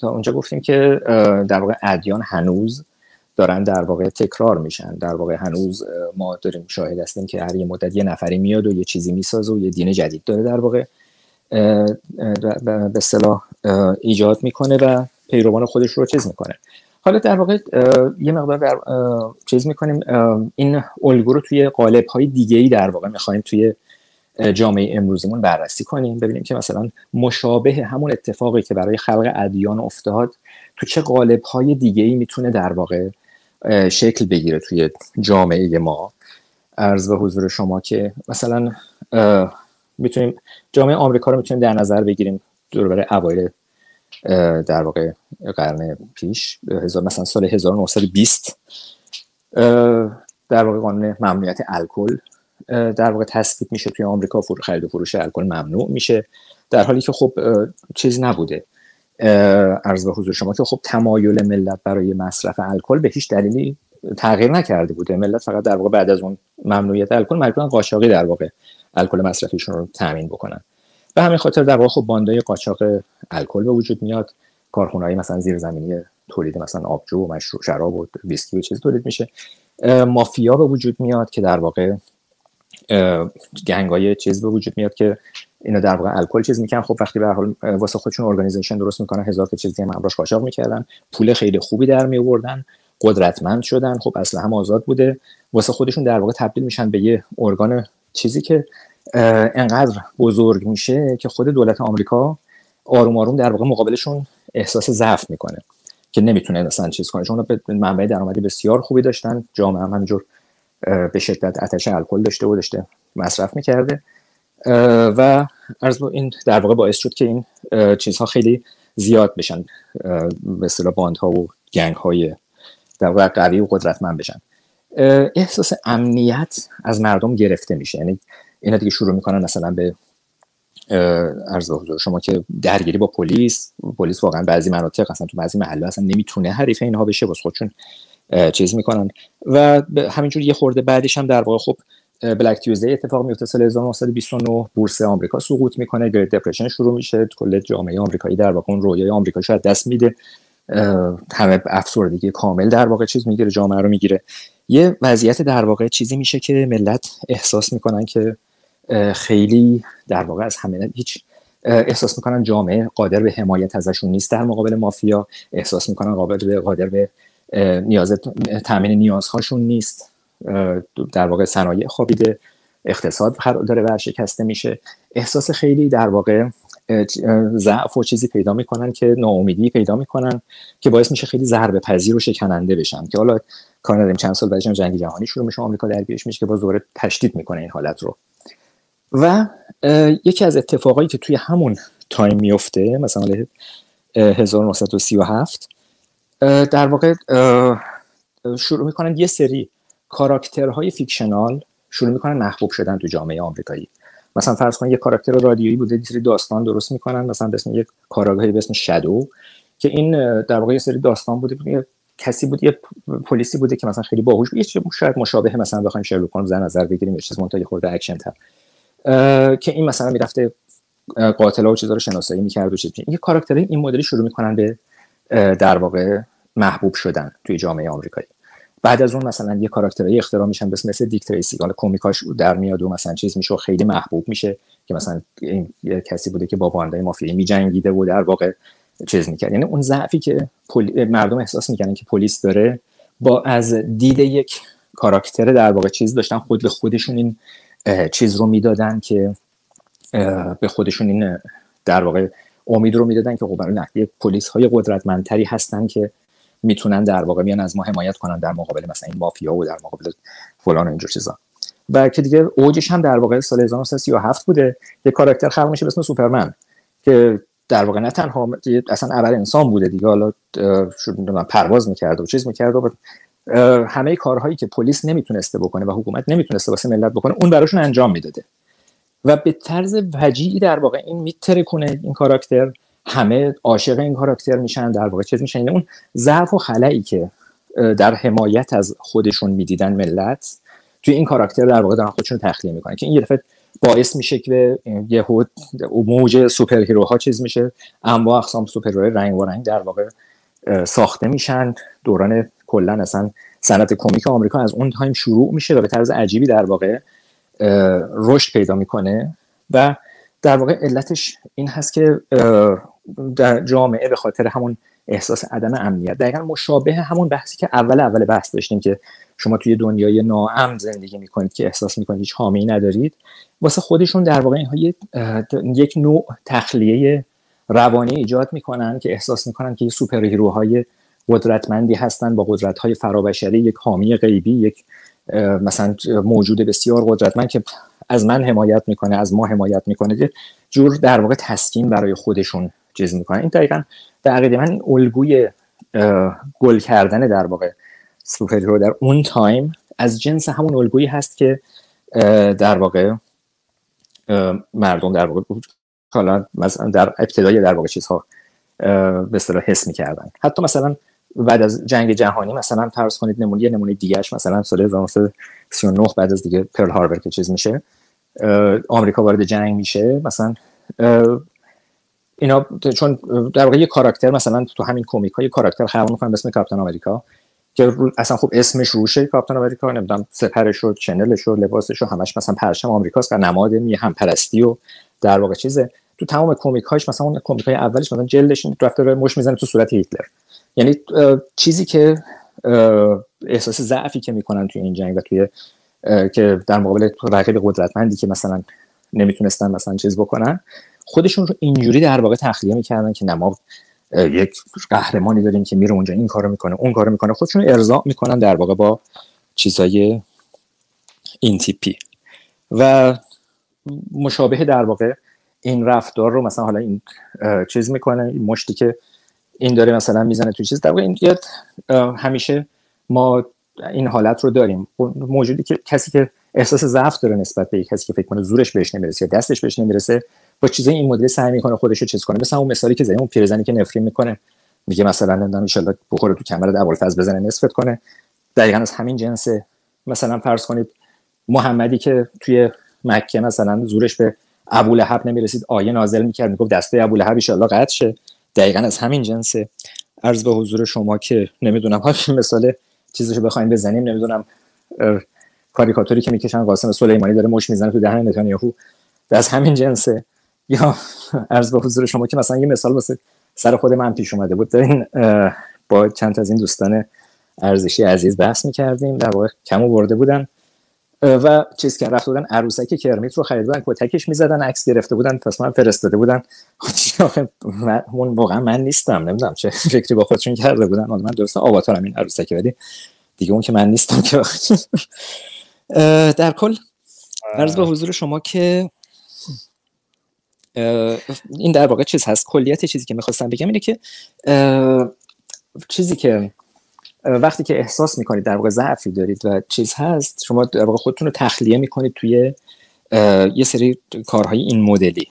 تا اونجا گفتیم که در واقع ادیان هنوز دارن در واقع تکرار میشن. در واقع هنوز ما داریم شاهد هستیم که هر یه مدت یه نفری میاد و یه چیزی می‌سازه و یه دین جدید داره در واقع به اصطلاح ایجاد می‌کنه و پیروان خودش رو چیز می‌کنه. حالا در واقع یه مقدار در چیز می‌کنیم. این الگو رو توی قالب های دیگه ای در واقع می‌خوایم توی جامعه امروزمون بررسی کنیم ببینیم که مثلا مشابه همون اتفاقی که برای خلق ادیان افتاد تو چه قالب های دیگه ای می‌تونه در واقع شکل بگیره توی جامعه ما. عرض به حضور شما که مثلا می‌تونیم جامعه آمریکا رو می‌تونیم در نظر بگیریم دور برای اوایل در واقع قرن پیش مثلا سال 1920 در واقع قانون ممنوعیت الکل. در واقع تصویب میشه توی آمریکا خرید و فروش الکل ممنوع میشه. در حالی که خب چیز نبوده. عرض به حضور شما که خب تمایل ملت برای مصرف الکل به هیچ دلیلی تغییر نکرده بوده. ملت فقط در واقع بعد از اون ممنوعیت الکل مجبورن قاچاقی در واقع الکل مصرفیشون رو تامین بکنن. به همین خاطر در واقع خب باندای قاچاق الکل به وجود میاد. کارخونه‌های مثلا زیرزمینی تولید مثلا آبجو و مشروب شراب و ویسکی و چیز تولید میشه. مافیا به وجود میاد که در واقع گنگای چیز به وجود میاد که اینا در واقع الکل چیز می‌کنن. خب وقتی به حال واسه خودشون ارگانیزیشن درست می‌کنن هزار تا چیزی هم امراش قاچاق می‌کردن. پول خیلی خوبی در می آوردن قدرتمند شدن. خب اصلا هم آزاد بوده. واسه خودشون در واقع تبدیل میشن به یه ارگان چیزی که انقدر بزرگ میشه که خود دولت آمریکا آروم آروم در واقع مقابلشون احساس ضعف می‌کنه که نمی‌تونه اصلا چیز کنه. چون به منبع درآمدی بسیار خوبی داشتن. جامعه هم همینجور به شدت آتش الکل داشته و داشته مصرف می‌کرده. و از این در واقع باعث شد که این چیزها خیلی زیاد بشن. به اصطلاح باندها و گنگ های در واقع قوی و قدرتمند بشن. احساس امنیت از مردم گرفته میشه. یعنی اینا دیگه شروع می‌کنن مثلا به عرض حضور شما که درگیری با پلیس. پلیس واقعا بعضی مناطق اصلا تو بعضی محله اصلا نمی‌تونه حریف اینها بشه. واسه خودشون چیز می‌کنن و همینجور یه خورده بعدش هم در واقع خب بلک تیوزدی اتفاق میفته سال 1929 بورس آمریکا سقوط می‌کنه. گریت دپرشن شروع میشه. کل جامعه آمریکایی در واقع اون رویای آمریکا شاید دست میده. همه افسردگی کامل در واقع چیز می‌گیره جامعه رو می‌گیره. یه وضعیت در واقع چیزی میشه که ملت احساس می‌کنن که خیلی در واقع از همه هیچ احساس می‌کنن جامعه قادر به حمایت ازشون نیست در مقابل مافیا. احساس می‌کنن قادر به قادر به نیاز تامین نیازهاشون نیست در واقع صنایع خوابیده اقتصاد داره ورشکسته میشه. احساس خیلی در واقع ضعف و چیزی پیدا می‌کنن که ناامیدی پیدا می‌کنن که باعث میشه خیلی ضربه پذیر و شکننده بشن. که حالا کار چند سال بعدش جنگ جهانی شروع میشه آمریکا درگیرش میشه که باز دوره تشدید می‌کنه این حالت رو. و یکی از اتفاقایی که توی همون time میفته مثلا 1937 در واقع شروع می‌کنن یه سری کاراکترهای fictional شروع می‌کنن محبوب شدن تو جامعه آمریکایی. مثلا فرض کنید یه کاراکتر رادیویی بوده سری داستان درست می‌کنن مثلا به اسم یک کارآگاهی به اسم Shadow که این در واقع یه سری داستان بوده یه کسی بود یه پلیسی بوده که مثلا خیلی باهوش بود یه شاید مشابه مثلا بخوایم شرلوک هولمز نظر بگیریم یه چیز منتهی خرده اکشن تر که این مثلا می‌رفته قاتلا و چیزا رو شناسایی می‌کرد و چیز این کاراکترهای این مدلی شروع می‌کنن به در واقع محبوب شدن توی جامعه آمریکایی. بعد از اون مثلا یه کاراکترهای اختراع میشن مثل مثل دیک تریسی. حالا کمیکاش در میاد و مثلا چیز میشه و خیلی محبوب میشه که مثلا این کسی بوده که با باندای مافیایی میجنگیده و در واقع چیز می‌کرد. یعنی اون ضعفی که مردم احساس می‌کنن که پلیس داره با از دید یک کاراکتر در واقع چیز داشتن خود به خودشون این چیز رو می‌دادن که به خودشون این در واقع امید رو می‌دادن که خب برای پلیس های قدرتمندتری هستن که می‌تونن در واقع میان از ما حمایت کنن در مقابل مثلا این مافیا و در مقابل فلان و اینجور چیزا. و که دیگه اوجش هم در واقع سال 1937 بوده. یه کاراکتر خلق میشه به اسم سوپرمن که در واقع نه تنها اصلا اول انسان بوده دیگه. حالا پرواز می‌کرد و چیز می‌کرد و همه کارهایی که پلیس نمی‌تونسته بکنه و حکومت نمی‌تونسته واسه ملت بکنه اون براشون انجام می‌داده. و به طرز وجیعی در واقع این میتره کنه این کاراکتر. همه عاشق این کاراکتر میشن در واقع چیز میشن. یعنی اون ضعف و خلایی که در حمایت از خودشون می‌دیدن ملت توی این کاراکتر در واقع دارن خودشون تخلیه می‌کنن که این یه باعث میشه که یه موج سوپر هیروها چیز میشه. انواع اقسام superhero های رنگ و رنگ در واقع ساخته میشن. دوران کلا اصلا صنعت کمیک آمریکا از اون time شروع میشه و به طرز عجیبی در واقع رشد پیدا می‌کنه و در واقع علتش این هست که در جامعه به خاطر همون احساس عدم امنیت. دقیقا مشابه همون بحثی که اول اول بحث داشتیم که شما توی دنیای ناامن زندگی می‌کنید که احساس می‌کنید هیچ حامی ندارید. واسه خودشون در واقع اینها یک نوع تخلیه روانی ایجاد می‌کنن که احساس می‌کنن که superhero های قدرتمندی هستن با قدرت های فرابشری یک حامی غیبی یک مثلا موجود بسیار قدرتمند که از من حمایت می‌کنه از ما حمایت می‌کنه جور در واقع تسکین برای خودشون چیز می‌کنن این دقیقا عقیده من الگوی گل کردن در واقع superhero در اون time از جنس همون الگویی هست که در واقع مردم در واقع حالا در ابتدای در واقع چیزها به اصطلاح حس می‌کردن. حتی مثلا بعد از جنگ جهانی مثلا فرض کنید نمونه یه نمونه دیگهش مثلا سال 1939 بعد از دیگه پرل هاربر که چیز میشه آمریکا وارد جنگ میشه مثلا اینا چون در واقع یه کاراکتر مثلا تو همین کمیک ها یه کاراکتر خلق می‌کنن به اسم کاپیتان آمریکا که اصلا خب اسمش روشه کاپیتان آمریکا نمی‌دونم سپرش و چنلش و لباسش و همش مثلا پرچم آمریکاست و نماد می هم پرستی و در واقع چیزه. تو تمام کمیک هاش مثلا اون کمیک های اولش مثلا جلدش رفته مش می‌زنه تو صورت هیتلر. یعنی چیزی که احساس ضعفی که می‌کنن توی این جنگ و توی که در مقابل رقیب قدرتمندی که مثلا نمی‌تونستن مثلا چیز بکنن خودشون رو اینجوری در واقع تخلیه می‌کردن که نما یک قهرمانی داریم که میره اونجا این کارو می‌کنه اون کارو می‌کنه. خودشون رو ارضا می‌کنن در واقع با چیزای این تیپی. و مشابه در واقع این رفتار رو مثلا حالا این چیز می‌کنه این مشتی که این داره مثلا می‌زنه تو چیز. در این همیشه ما این حالت رو داریم. موجودی که کسی که احساس ضعف داره نسبت به کسی که فکر کنه زورش بهش نمی‌رسه یا دستش بهش نمی‌رسه با چیزای این مدل سعی می‌کنه خودش رو چیز کنه. مثلا اون مثالی که زدیم اون پیرزنی که نفرین می‌کنه میگه مثلا نمی‌دونم ان بخوره تو کمر ابوالفضل بزنه نصفت کنه. دقیقا از همین جنسه مثلا فرض کنید محمدی که توی مکه مثلا زورش به ابولهب نمی‌رسید. آیه نازل می‌کرد می‌گفت دسته ابولهب ان قطع شه. دقیقا از همین جنسه. عرض به حضور شما که نمی‌دونم مثال چیزشو بخوایم بزنیم. نمی‌دونم کاریکاتوری که می‌کشن قاسم سلیمانی داره مش می‌زنه تو دهن نتانیاهو. از همین جنسه. یا عرض به حضور شما که مثلا یه مثال واسه سر خود من پیش اومده بود. این با چند از این دوستان ارزشی عزیز بحث می‌کردیم. در واقع کم برده بودن. و چیز که رفته بودن عروسک کرمیت رو خرید بودن کتکش می‌زدن عکس گرفته بودن پس من فرستاده بودن اون واقعا من نیستم نمی‌دونم چه فکری با خودشون کرده بودن. من درست آواتارم این عروسک ولی دیگه اون که من نیستم که در کل عرض به حضور شما که این در واقع چیز هست. کلیت چیزی که می‌خواستم بگم اینه که چیزی که وقتی که احساس می‌کنید در واقع ضعفی دارید و چیز هست شما در واقع خودتون رو تخلیه می‌کنید توی یه سری کارهای این مدلی.